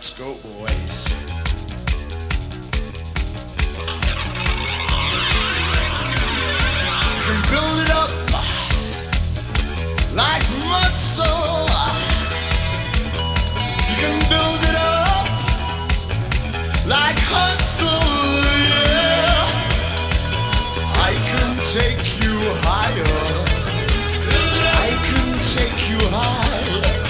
Let's go, boys. You can build it up like muscle. You can build it up like hustle, yeah. I can take you higher. I can take you higher.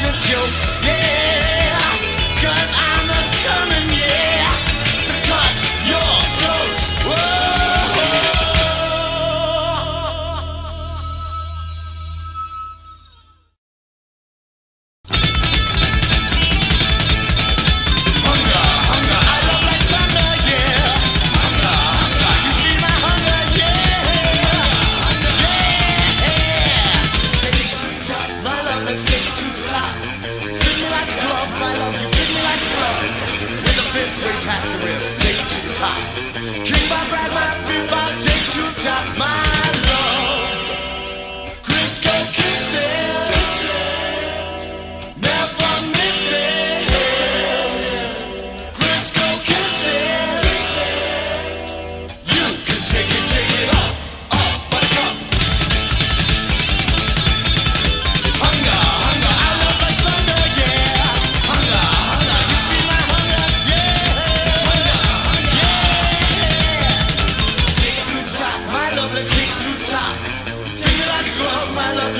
was a joke. top. Keep my back, my feet, my take you top. My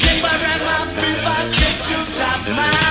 Take my grandma, be my take you top mine.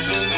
Science.